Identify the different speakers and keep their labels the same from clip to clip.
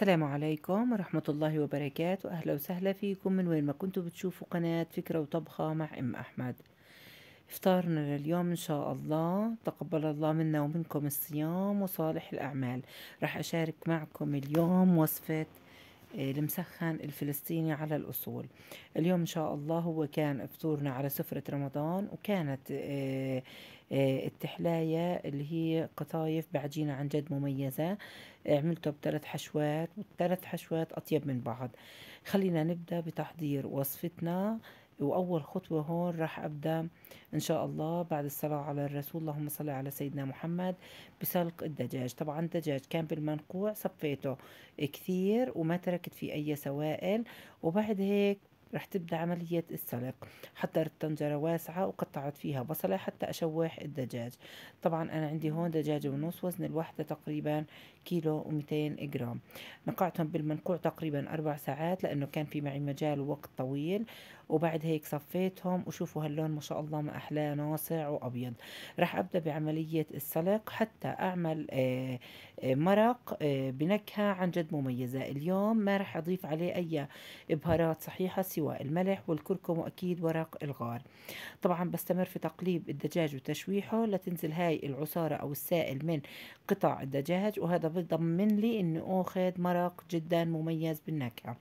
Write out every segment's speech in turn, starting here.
Speaker 1: السلام عليكم ورحمة الله وبركاته. أهلا وسهلا فيكم من وين ما كنتوا بتشوفوا قناة فكرة وطبخة مع أم أحمد. إفطارنا لليوم إن شاء الله. تقبل الله منا ومنكم الصيام وصالح الأعمال. راح أشارك معكم اليوم وصفة آه، المسخن الفلسطيني على الأصول. اليوم إن شاء الله هو كان فطورنا على سفرة رمضان وكانت آه، آه، التحلاية اللي هي قطايف بعجينة عن جد مميزة. عملته بثلاث حشوات والثلاث حشوات أطيب من بعض. خلينا نبدأ بتحضير وصفتنا وأول خطوة هون راح أبدأ إن شاء الله بعد الصلاة على الرسول. اللهم صل على سيدنا محمد بسلق الدجاج. طبعا الدجاج كان بالمنقوع صفيته كثير وما تركت فيه أي سوائل. وبعد هيك رح تبدأ عملية السلق حضرت طنجرة واسعة وقطعت فيها بصلة حتى أشوح الدجاج. طبعا أنا عندي هون دجاجة ونص وزن الوحدة تقريبا كيلو و200 جرام. نقعتهم بالمنقوع تقريبا أربع ساعات لأنه كان في معي مجال ووقت طويل. وبعد هيك صفيتهم وشوفوا هاللون ما شاء الله ما أحلاه ناصع وأبيض. راح أبدأ بعملية السلق حتى أعمل آه، آه، مرق آه، بنكهة عن جد مميزة. اليوم ما راح أضيف عليه أي بهارات صحيحة سوى الملح والكركم وأكيد ورق الغار. طبعا بستمر في تقليب الدجاج وتشويحه لتنزل هاي العصارة أو السائل من قطع الدجاج وهذا بضمن لي إنه أخذ مرق جدا مميز بالنكهة.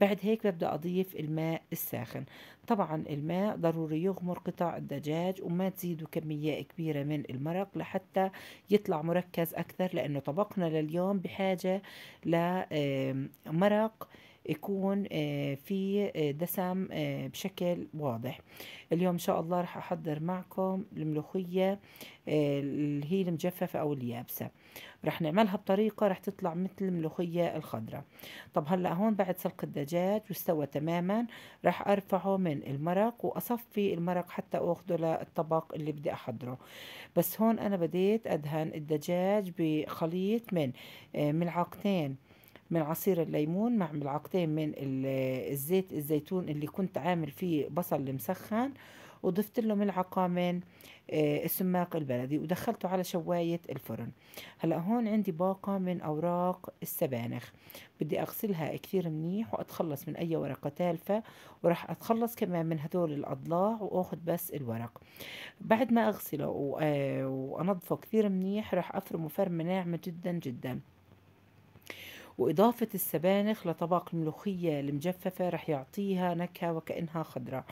Speaker 1: بعد هيك ببدأ أضيف الماء الساخن. طبعا الماء ضروري يغمر قطع الدجاج وما تزيدوا كمية كبيرة من المرق لحتى يطلع مركز أكثر لأنه طبقنا لليوم بحاجة لمرق يكون آه، في آه، دسم آه، بشكل واضح. اليوم إن شاء الله رح أحضر معكم الملوخية اللي هي المجففة أو اليابسة. رح نعملها بطريقة رح تطلع مثل الملوخية الخضراء. طب هلأ هون بعد سلق الدجاج واستوى تماما رح أرفعه من المرق وأصفي المرق حتى اخده للطبق اللي بدي أحضره. بس هون أنا بديت أدهن الدجاج بخليط من ملعقتين من عصير الليمون مع ملعقتين من الزيت الزيتون اللي كنت عامل فيه بصل مسخن وضفت له ملعقة من آه، السماق البلدي ودخلته على شواية الفرن. هلأ هون عندي باقة من أوراق السبانخ. بدي أغسلها كثير منيح وأتخلص من أي ورقة تالفة وراح أتخلص كمان من هدول الأضلاع وأخذ بس الورق. بعد ما أغسله آه، وأنظفه كثير منيح راح أفرمه فرمة ناعمة جدا جدا. وإضافة السبانخ لطبق الملوخية المجففة رح يعطيها نكهة وكأنها خضراء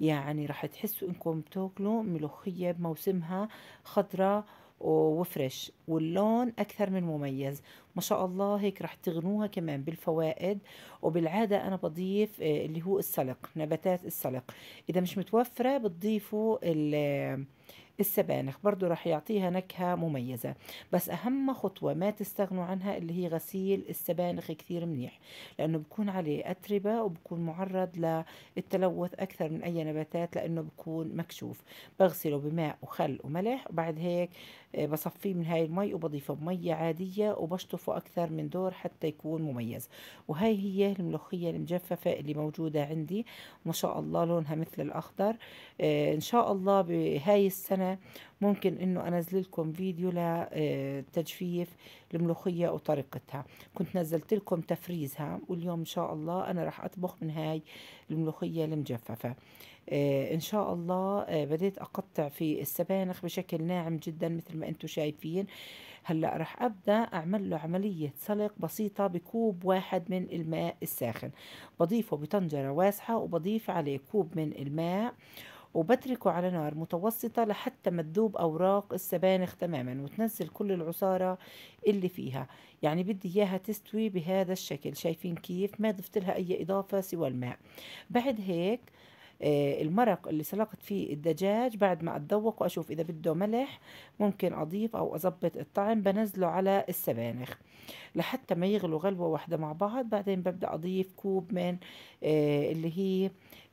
Speaker 1: يعني رح تحسوا إنكم بتاكلوا ملوخية بموسمها خضراء وفريش واللون أكثر من مميز. ما شاء الله هيك رح تغنوها كمان بالفوائد. وبالعادة أنا بضيف آه، اللي هو السلق نباتات السلق. إذا مش متوفرة بتضيفوا السبانخ برضو رح يعطيها نكهة مميزة بس أهم خطوة ما تستغنوا عنها اللي هي غسيل السبانخ كثير منيح لأنه بكون عليه أتربة وبكون معرض للتلوث أكثر من أي نباتات لأنه بكون مكشوف. بغسله بماء وخل وملح وبعد هيك آه، بصفيه من هاي المي وبضيفه بمية عادية وبشطفه أكثر من دور حتى يكون مميز. وهاي هي الملوخية المجففة اللي موجودة عندي ما شاء الله لونها مثل الأخضر آه، إن شاء الله بهاي السنة ممكن إنه أنزل لكم فيديو لتجفيف الملوخية وطريقتها. كنت نزلت لكم تفريزها واليوم إن شاء الله أنا راح أطبخ من هاي الملوخية المجففة. آه إن شاء الله آه بديت أقطع في السبانخ بشكل ناعم جدا مثل ما أنتم شايفين. هلأ رح أبدأ أعمل له عملية سلق بسيطة بكوب واحد من الماء الساخن. بضيفه بطنجرة واسعة وبضيف عليه كوب من الماء وبتركه على نار متوسطة لحتى ما تذوب أوراق السبانخ تماما وتنزل كل العصارة اللي فيها. يعني بدي إياها تستوي بهذا الشكل. شايفين كيف؟ ما ضفت لها أي إضافة سوى الماء. بعد هيك آه، المرق اللي سلقت فيه الدجاج بعد ما أتذوق وأشوف إذا بده ملح ممكن أضيف أو اضبط الطعم بنزله على السبانخ لحتى ما يغلوا غلوة واحدة مع بعض. بعدين ببدأ أضيف كوب من آه، اللي هي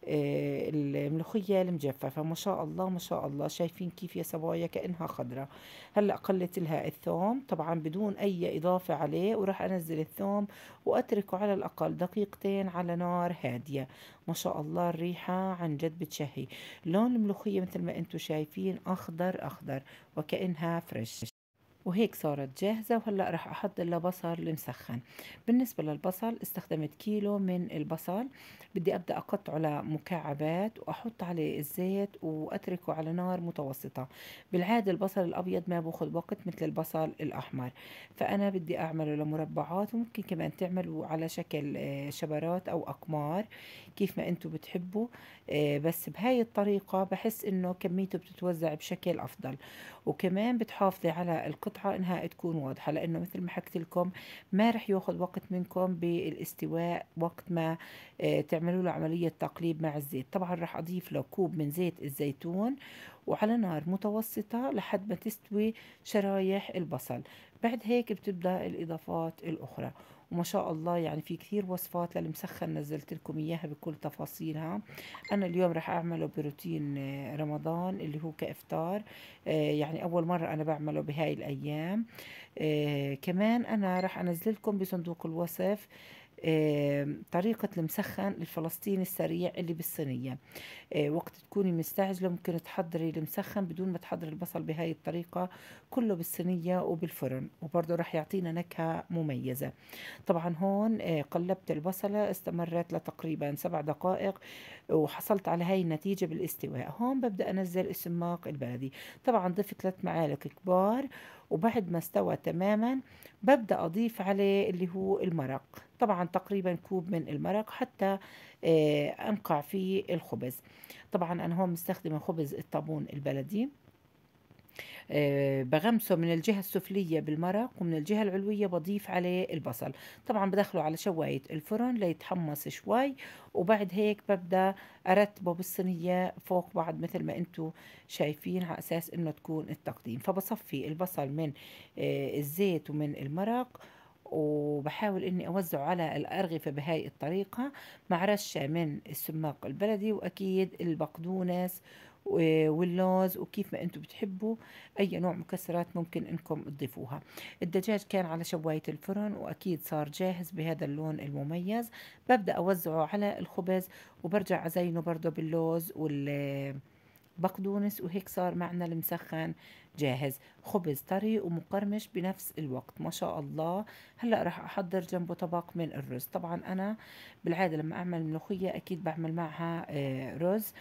Speaker 1: الملوخية المجففة. ما شاء الله ما شاء الله. شايفين كيف يا سوايا؟ كأنها خضرة. هلأ قلت لها الثوم. طبعا بدون أي إضافة عليه وراح أنزل الثوم وأتركه على الأقل دقيقتين على نار هادية. ما شاء الله الريحة عن جد بتشهي. لون الملوخية مثل ما أنتم شايفين أخضر أخضر وكأنها فريش وهيك صارت جاهزة وهلأ رح أحضر لبصل المسخن بالنسبة للبصل استخدمت كيلو من البصل. بدي أبدأ أقطعه لمكعبات وأحط عليه الزيت وأتركه على نار متوسطة. بالعادة البصل الأبيض ما بأخذ وقت مثل البصل الأحمر. فأنا بدي أعمله لمربعات وممكن كمان تعملوا على شكل آه، شبرات أو أقمار كيف ما أنتم بتحبوا. آه، بس بهاي الطريقة بحس إنه كميته بتتوزع بشكل أفضل. وكمان بتحافظي على القطعة إنها تكون واضحة لأنه مثل ما حكيت لكم ما رح يأخذ وقت منكم بالاستواء وقت ما آه، تعملوا له عملية تقليب مع الزيت. طبعا رح أضيف له كوب من زيت الزيتون وعلى نار متوسطة لحد ما تستوي شرايح البصل. بعد هيك بتبدأ الإضافات الأخرى. وما شاء الله يعني في كثير وصفات للمسخن نزلت لكم إياها بكل تفاصيلها. أنا اليوم رح أعمله بروتين آه، رمضان اللي هو كإفطار. آه، يعني أول مرة أنا بعمله بهاي الأيام. آه، كمان أنا رح أنزل لكم بصندوق الوصف طريقة المسخن الفلسطيني السريع اللي بالصينية. آه، وقت تكوني مستعجلة ممكن تحضري المسخن بدون ما تحضري البصل بهاي الطريقة كله بالصينية وبالفرن وبرضه رح يعطينا نكهة مميزة. طبعا هون آه، قلبت البصلة استمرت لتقريبا سبع دقائق وحصلت على هاي النتيجة بالاستواء. هون ببدأ أنزل السماق البلدي. طبعا ضفت ثلاث معالق كبار وبعد ما استوى تماما ببدأ أضيف عليه اللي هو المرق. طبعا تقريبا كوب من المرق حتى آه، أنقع فيه الخبز. طبعا أنا هون مستخدمة خبز الطابون البلدي. بغمسه من الجهة السفلية بالمرق ومن الجهة العلوية بضيف عليه البصل. طبعا بدخله على شواية الفرن ليتحمص شوي وبعد هيك ببدأ أرتبه بالصينية فوق بعض مثل ما أنتم شايفين على أساس إنه تكون التقديم. فبصفي البصل من آه، الزيت ومن المرق وبحاول إني أوزعه على الأرغفة بهاي الطريقة مع رشة من السماق البلدي وأكيد البقدونس واللوز وكيف ما أنتم بتحبوا. أي نوع مكسرات ممكن إنكم تضيفوها. الدجاج كان على شواية الفرن وأكيد صار جاهز بهذا اللون المميز. ببدأ أوزعه على الخبز وبرجع أزينه برضه باللوز وال بقدونس وهيك صار معنا المسخن. جاهز. خبز طري ومقرمش بنفس الوقت. ما شاء الله. هلا راح أحضر جنبه طبق من الرز. طبعا أنا بالعادة لما أعمل ملوخية أكيد بعمل معها آه، رز.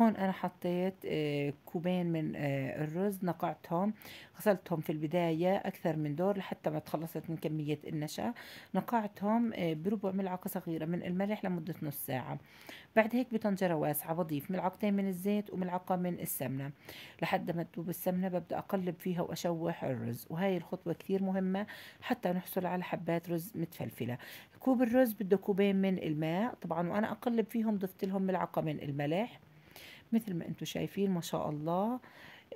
Speaker 1: هون أنا حطيت آه، كوبين من آه، الرز. نقعتهم. غسلتهم في البداية أكثر من دور لحتى ما تخلصت من كمية النشا. نقعتهم بربع ملعقة صغيرة من الملح لمدة نص ساعة. بعد هيك بطنجرة واسعة. بضيف ملعقتين من الزيت وملعقة من السمنة. لحد ما تذوب السمنة ببدأ أقلب فيها وأشوح الرز وهاي الخطوة كثير مهمة حتى نحصل على حبات رز متفلفلة. كوب الرز بده كوبين من الماء طبعا وأنا أقلب فيهم ضفت لهم ملعقة من الملح مثل ما أنتم شايفين ما شاء الله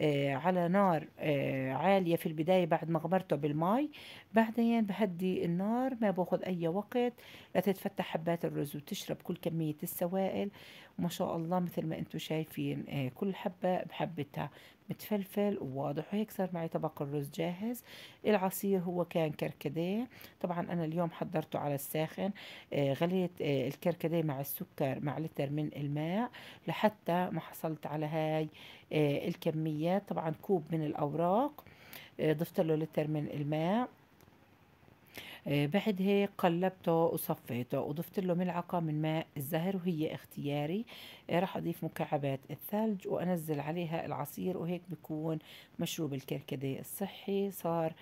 Speaker 1: آه على نار آه عالية في البداية بعد ما غمرته بالماء بعدين بهدي النار ما باخذ أي وقت لتتفتح حبات الرز وتشرب كل كمية السوائل. وما شاء الله مثل ما أنتم شايفين آه كل حبة بحبتها. متفلفل وواضح وهيك صار معي طبق الرز جاهز. العصير هو كان كركديه. طبعا أنا اليوم حضرته على الساخن آه غليت آه الكركديه مع السكر مع لتر من الماء لحتى ما حصلت على هاي آه الكميات طبعا كوب من الأوراق آه ضفت له لتر من الماء. بعد هيك قلبته وصفيته وضفت له ملعقة من ماء الزهر وهي اختياري. راح أضيف مكعبات الثلج وأنزل عليها العصير وهيك بكون مشروب الكركديه الصحي. صار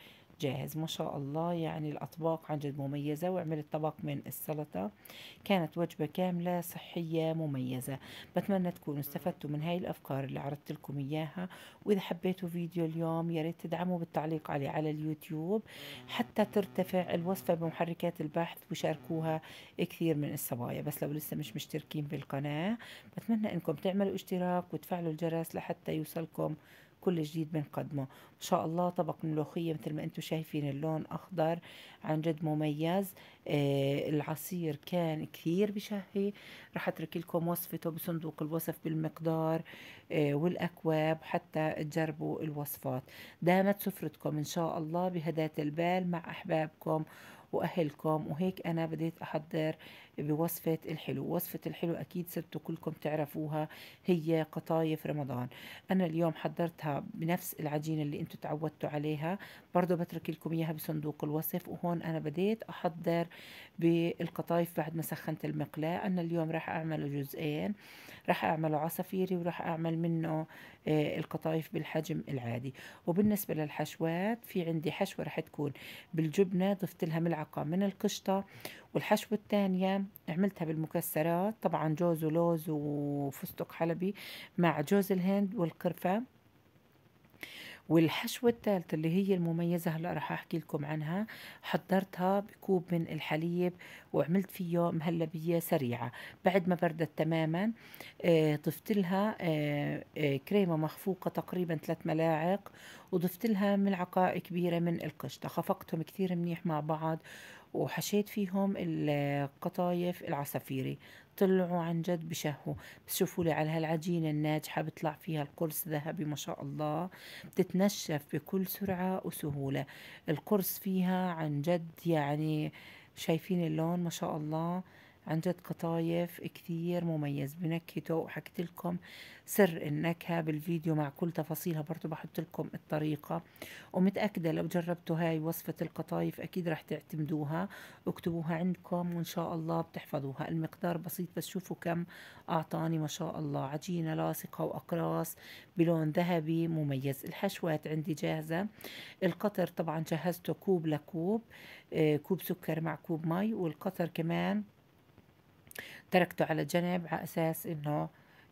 Speaker 1: جاهز. ما شاء الله. يعني الأطباق عن جد مميزة وعملت طبق من السلطة. كانت وجبة كاملة صحية مميزة. بتمنى تكونوا استفدتوا من هاي الأفكار اللي عرضت لكم إياها. وإذا حبيتوا فيديو اليوم يا ريت تدعموا بالتعليق عليه على اليوتيوب. حتى ترتفع الوصفة بمحركات البحث وشاركوها كثير من الصبايا. بس لو لسه مش مشتركين بالقناة بتمنى إنكم تعملوا اشتراك وتفعلوا الجرس لحتى يوصلكم كل جديد بنقدمه ما شاء الله طبق ملوخية مثل ما أنتم شايفين اللون أخضر عن جد مميز. آه العصير كان كثير بشهي. رح أترك لكم وصفته بصندوق الوصف بالمقدار آه والأكواب حتى تجربوا الوصفات. دامت سفرتكم إن شاء الله بهداة البال مع أحبابكم. وأهلكم. وهيك أنا بديت أحضر بوصفة الحلو. وصفة الحلو أكيد صرتوا كلكم تعرفوها هي قطايف رمضان. أنا اليوم حضرتها بنفس العجينة اللي أنتوا تعودتوا عليها. برضو بترك لكم إياها بصندوق الوصف. وهون أنا بديت أحضر بالقطايف بعد ما سخنت المقلاة. أنا اليوم راح أعمل جزئين. راح أعمله عصافيري وراح أعمل منه آه، القطايف بالحجم العادي. وبالنسبة للحشوات في عندي حشوة راح تكون بالجبنة. ضفت لها ملعقة من القشطة والحشوة الثانية عملتها بالمكسرات طبعا جوز ولوز وفستق حلبي مع جوز الهند والقرفة. والحشوة الثالثة اللي هي المميزة هلأ رح أحكي لكم عنها حضرتها بكوب من الحليب وعملت فيه مهلبية سريعة. بعد ما بردت تماما آه، ضفت لها آه، آه، كريمة مخفوقة تقريبا ثلاث ملاعق وضفت لها ملعقة كبيرة من القشطة. خفقتهم كثير منيح مع بعض وحشيت فيهم القطايف العصافيري. طلعوا عن جد بشهوا بس شوفوا لي على هالعجينة الناجحة بيطلع فيها القرص ذهبي ما شاء الله. بتتنشف بكل سرعة وسهولة. القرص فيها عن جد يعني شايفين اللون ما شاء الله. عن جد قطايف كثير مميز بنكهته وحكيت لكم سر النكهة بالفيديو مع كل تفاصيلها برضو بحط لكم الطريقة. ومتأكدة لو جربتوا هاي وصفة القطايف أكيد رح تعتمدوها واكتبوها عندكم وإن شاء الله بتحفظوها. المقدار بسيط بس شوفوا كم أعطاني ما شاء الله. عجينة لاصقة وأقراص بلون ذهبي مميز. الحشوات عندي جاهزة. القطر طبعا جهزته كوب لكوب آه، كوب سكر مع كوب مي والقطر كمان تركته على جنب على أساس إنه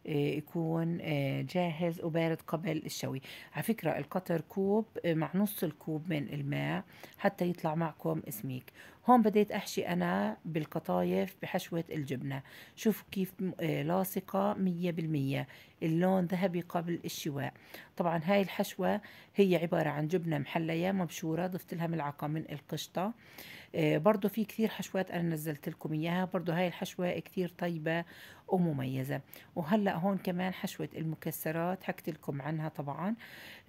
Speaker 1: آه، يكون آه، جاهز وبارد قبل بشوي. على فكرة القطر كوب آه، مع نص الكوب من الماء حتى يطلع معكم سميك هون بديت أحشي أنا بالقطايف بحشوة الجبنة. شوف كيف لاصقة مية بالمية. اللون ذهبي قبل الشواء. طبعا هاي الحشوة هي عبارة عن جبنة محلية مبشورة ضفت لها ملعقة من القشطة. آه، برضو في كثير حشوات أنا نزلت لكم إياها. برضو هاي الحشوة كثير طيبة ومميزة. وهلأ هون كمان حشوة المكسرات حكت لكم عنها طبعا.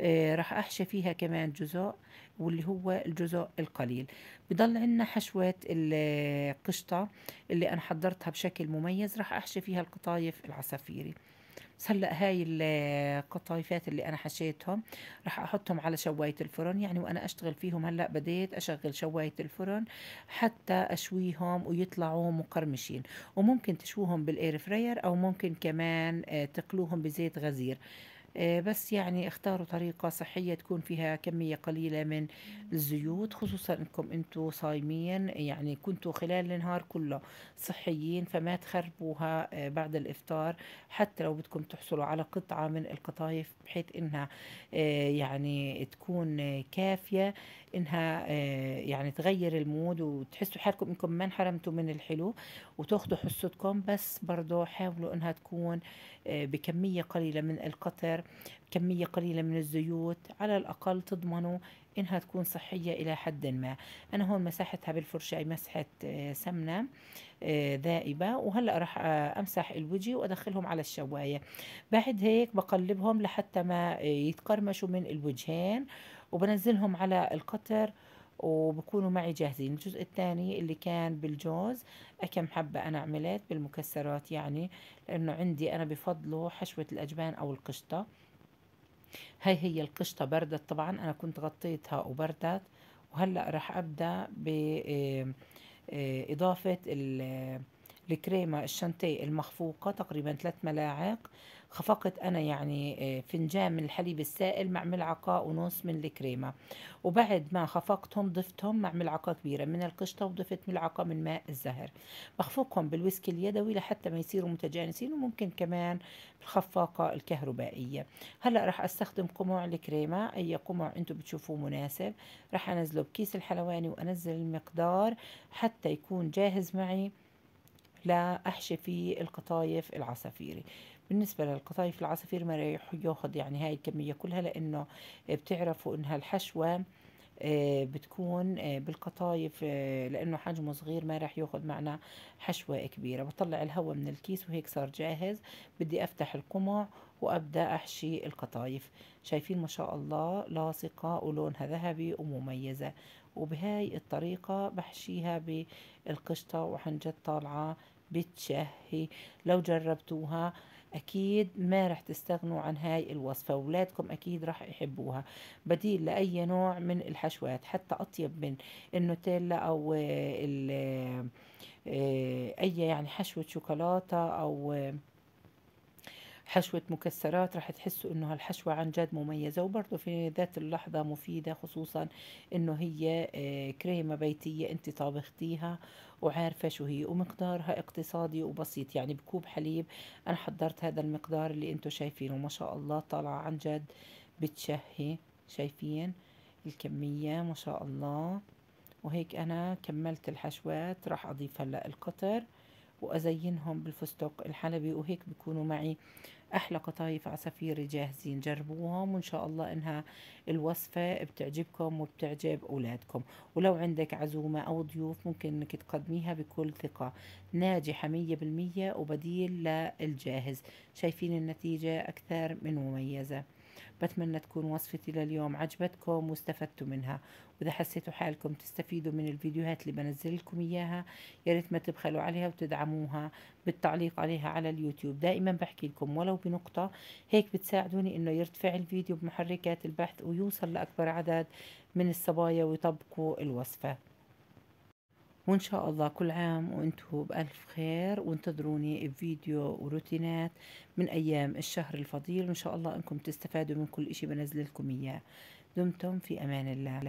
Speaker 1: آه، راح أحشي فيها كمان جزء. واللي هو الجزء القليل. بضل عندنا حشوة القشطة اللي أنا حضرتها بشكل مميز. راح أحشي فيها القطايف العصافيري. بس هلأ هاي القطايفات اللي أنا حشيتهم راح أحطهم على شواية الفرن. يعني وأنا أشتغل فيهم هلأ بديت أشغل شواية الفرن حتى أشويهم ويطلعوا مقرمشين. وممكن تشوهم بالإير فراير أو ممكن كمان تقلوهم بزيت غزير. بس يعني اختاروا طريقة صحية تكون فيها كمية قليلة من الزيوت خصوصا إنكم أنتوا صايمين يعني كنتوا خلال النهار كله صحيين فما تخربوها آه، بعد الإفطار حتى لو بدكم تحصلوا على قطعة من القطايف بحيث إنها آه، يعني تكون كافية إنها يعني تغير المود وتحسوا حالكم إنكم ما انحرمتوا من الحلو وتاخذوا حصتكم بس برضو حاولوا إنها تكون بكمية قليلة من القطر كمية قليلة من الزيوت على الأقل تضمنوا إنها تكون صحية إلى حد ما. أنا هون مسحتها بالفرشاة مسحة آه، سمنة آه، ذائبة وهلأ راح آه، أمسح الوجه وأدخلهم على الشواية. بعد هيك بقلبهم لحتى ما يتقرمشوا من الوجهين وبنزلهم على القطر وبكونوا معي جاهزين. الجزء الثاني اللي كان بالجوز كم حبة أنا عملت بالمكسرات يعني لأنه عندي أنا بفضله حشوة الأجبان أو القشطة. هاي هي القشطة بردت. طبعا أنا كنت غطيتها وبردت وهلأ راح أبدأ بإضافة الكريمة الشانتيه المخفوقة تقريبا ثلاث ملاعق. خفقت أنا يعني آه، فنجان من الحليب السائل مع ملعقة ونص من الكريمة. وبعد ما خفقتهم ضفتهم مع ملعقة كبيرة من القشطة وضفت ملعقة من ماء الزهر. بخفقهم بالويسكي اليدوي لحتى ما يصيروا متجانسين وممكن كمان بالخفاقة الكهربائية. هلأ راح أستخدم قمع الكريمة. أي قمع أنتم بتشوفوه مناسب راح أنزله بكيس الحلواني وأنزل المقدار حتى يكون جاهز معي لأحشي فيه القطايف العصافيري. بالنسبة للقطايف العصافير ما ياخذ يعني هاي الكمية كلها لأنه بتعرفوا إنها الحشوة آه، بتكون آه، بالقطايف آه، لأنه حجمه صغير ما راح ياخذ معنا حشوة كبيرة. بطلع الهواء من الكيس وهيك صار جاهز. بدي أفتح القمع وأبدأ أحشي القطايف. شايفين ما شاء الله لاصقة ولونها ذهبي ومميزة. وبهاي الطريقة بحشيها بالقشطة وعن جد طالعة بتشهي لو جربتوها أكيد ما رح تستغنوا عن هاي الوصفة اولادكم أكيد رح يحبوها. بديل لأي نوع من الحشوات حتى أطيب من النوتيلا أو أي يعني حشوة شوكولاتة أو حشوة مكسرات رح تحسوا إنه هالحشوة عن جد مميزة. وبرضه في ذات اللحظة مفيدة خصوصا إنه هي آه، كريمة بيتية أنت طابختيها. وعارفة شو هي ومقدارها اقتصادي وبسيط يعني بكوب حليب. أنا حضرت هذا المقدار اللي أنتم شايفينه. ما شاء الله طالعة عن جد بتشهي شايفين الكمية؟ ما شاء الله. وهيك أنا كملت الحشوات. راح أضيف هلأ القطر وأزينهم بالفستق الحلبي. وهيك بيكونوا معي أحلى قطايف عصافير جاهزين جربوهم وإن شاء الله إنها الوصفة بتعجبكم وبتعجب أولادكم. ولو عندك عزومة أو ضيوف ممكن إنك تقدميها بكل ثقة. ناجحة مية بالمية وبديل للجاهز. شايفين النتيجة أكثر من مميزة. بتمنى تكون وصفتي لليوم عجبتكم واستفدتوا منها. وإذا حسيتوا حالكم تستفيدوا من الفيديوهات اللي بنزل لكم إياها يا ريت ما تبخلوا عليها وتدعموها. بالتعليق عليها على اليوتيوب. دائما بحكي لكم ولو بنقطة هيك بتساعدوني إنه يرتفع الفيديو بمحركات البحث ويوصل لأكبر عدد من الصبايا ويطبقوا الوصفة. وإن شاء الله كل عام وأنتم بألف خير وانتظروني بفيديو وروتينات من أيام الشهر الفضيل. وإن شاء الله أنكم تستفادوا من كل إشي بنزل لكم إياه. دمتم في أمان الله.